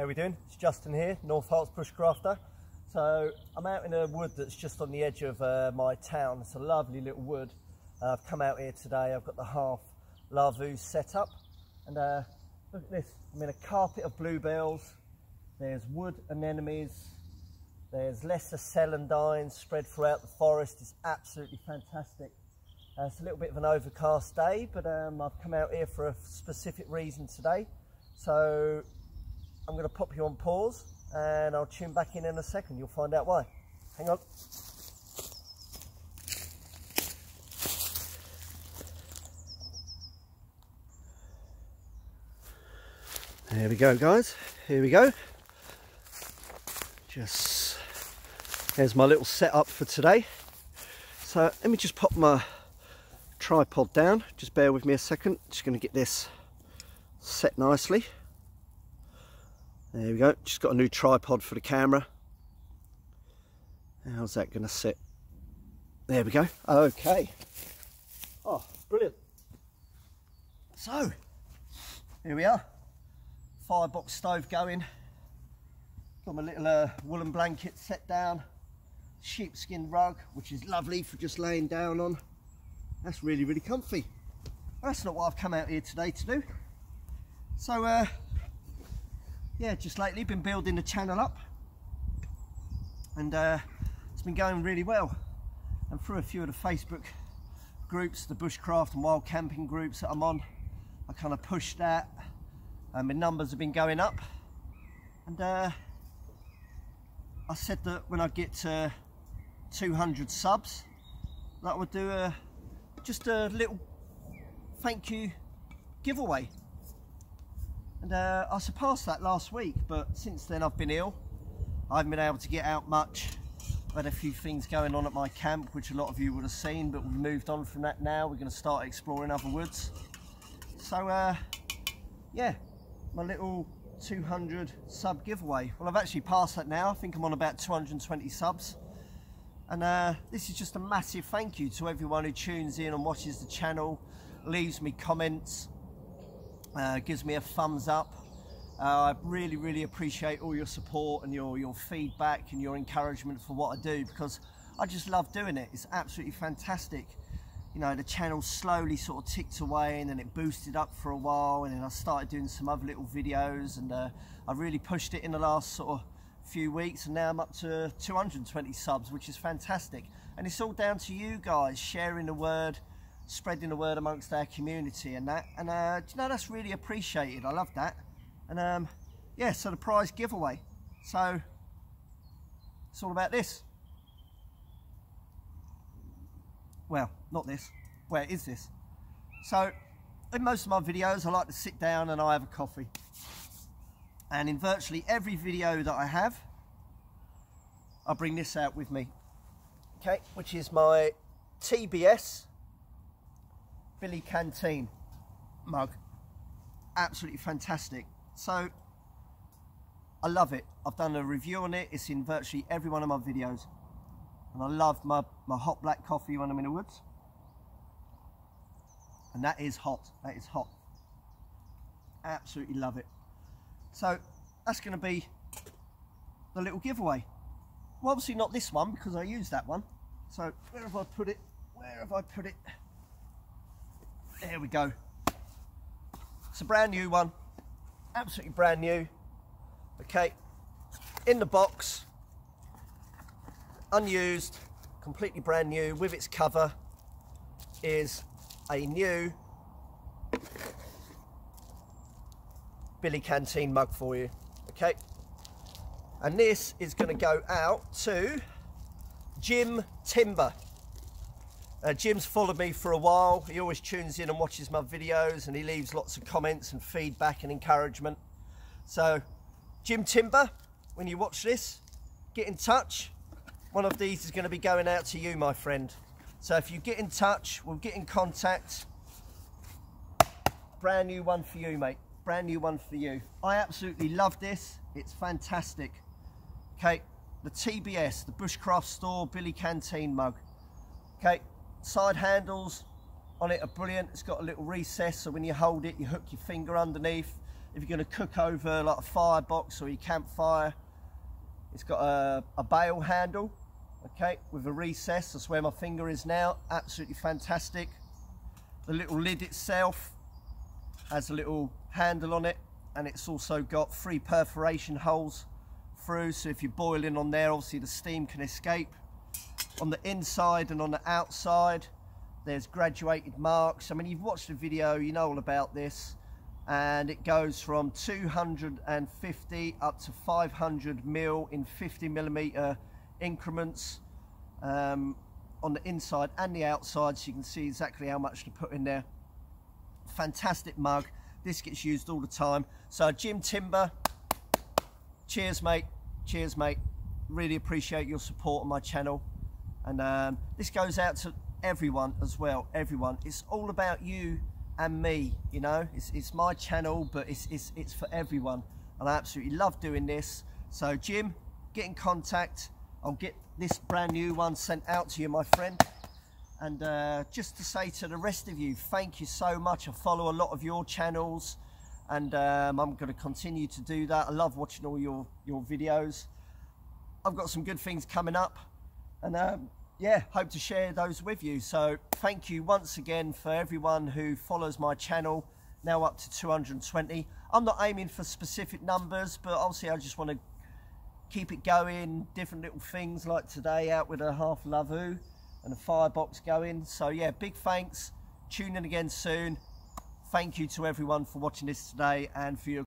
How we doing? It's Justin here, North Herts Bushcrafter. So I'm out in a wood that's just on the edge of uh, my town. It's a lovely little wood. Uh, I've come out here today. I've got the half lavvu set up, and uh, look at this. I'm in a carpet of bluebells. There's wood anemones. There's lesser celandines spread throughout the forest. It's absolutely fantastic. Uh, it's a little bit of an overcast day, but um, I've come out here for a specific reason today. So I'm going to pop you on pause and I'll tune back in in a second. You'll find out why. Hang on. There we go, guys. Here we go. Just, there's my little setup for today. So let me just pop my tripod down. Just bear with me a second. Just going to get this set nicely. There we go. Just got a new tripod for the camera. How's that going to sit? There we go. Okay. Oh, brilliant. So, here we are. Firebox stove going. Got my little uh, woolen blanket set down. Sheepskin rug, which is lovely for just laying down on. That's really, really comfy. That's not what I've come out here today to do. So, uh, yeah, just lately been building the channel up. And uh, it's been going really well. And through a few of the Facebook groups, the bushcraft and wild camping groups that I'm on, I kind of pushed that. And my numbers have been going up. And uh, I said that when I get to 200 subs, that would do a just a little thank you giveaway. And uh, I surpassed that last week, but since then I've been ill. I haven't been able to get out much. I've had a few things going on at my camp, which a lot of you would have seen, but we've moved on from that now. We're going to start exploring other woods. So, uh, yeah, my little 200 sub giveaway. Well, I've actually passed that now. I think I'm on about 220 subs. And uh, this is just a massive thank you to everyone who tunes in and watches the channel, leaves me comments, uh, gives me a thumbs up. Uh, I really, really appreciate all your support and your, your feedback and your encouragement for what I do because I just love doing it. It's absolutely fantastic. You know, the channel slowly sort of ticked away and then it boosted up for a while and then I started doing some other little videos and uh, I really pushed it in the last sort of few weeks and now I'm up to 220 subs, which is fantastic. And it's all down to you guys sharing the word, spreading the word amongst our community and that. And uh, you know, that's really appreciated. I love that. And um, yeah, so the prize giveaway. So it's all about this. Well, not this. Where is this? So in most of my videos, I like to sit down and I have a coffee. And in virtually every video that I have, I bring this out with me. Okay, which is my TBS Billy Canteen mug. Absolutely fantastic. So, I love it. I've done a review on it. It's in virtually every one of my videos. And I love my, my hot black coffee when I'm in the woods. And that is hot. That is hot. Absolutely love it. So that's going to be the little giveaway. Well, obviously not this one because I used that one. So where have I put it? Where have I put it? There we go. It's a brand new one. Absolutely brand new. Okay. In the box. Unused. Completely brand new with its cover is a new Billy Canteen mug for you. Okay. And this is going to go out to Jim Timber. Uh, Jim's followed me for a while. He always tunes in and watches my videos and he leaves lots of comments and feedback and encouragement. So, Jim Timber, when you watch this, get in touch. One of these is going to be going out to you, my friend. So if you get in touch, we'll get in contact. Brand new one for you, mate brand new one for you. I absolutely love this. It's fantastic. Okay, the TBS, the Bushcraft Store Billy Canteen mug. Okay, side handles on it are brilliant. It's got a little recess, so when you hold it, you hook your finger underneath. if you're going to cook over like a firebox or your campfire. It's got a, a bail handle, okay, with a recess. That's where my finger is now. Absolutely fantastic. The little lid itself has a little handle on it and it's also got three perforation holes through so if you're boiling on there obviously the steam can escape on the inside and on the outside. There's graduated marks. I mean you've watched the video you know all about this. And it goes from 250 up to 500 mil in 50 millimeter increments um, on the inside and the outside so you can see exactly how much to put in there. Fantastic mug. This gets used all the time. So Jim Timber cheers mate. Cheers mate. Really appreciate your support on my channel and um, this goes out to everyone as well everyone. It's all about you and me you know? It's, it's my channel but it's, it's it's for everyone. And I absolutely love doing this. So Jim get in contact. I'll get this brand new one sent out to you my friend. And uh, just to say to the rest of you thank you so much. I follow a lot of your channels. And um, I'm going to continue to do that. I love watching all your your videos. I've got some good things coming up. And um, yeah, hope to share those with you. So thank you once again for everyone who follows my channel, now up to 220. I'm not aiming for specific numbers, but obviously I just want to keep it going, different little things like today out with a half lavvu and a firebox going. So yeah, big thanks. Tune in again soon. Thank you to everyone for watching this today and for your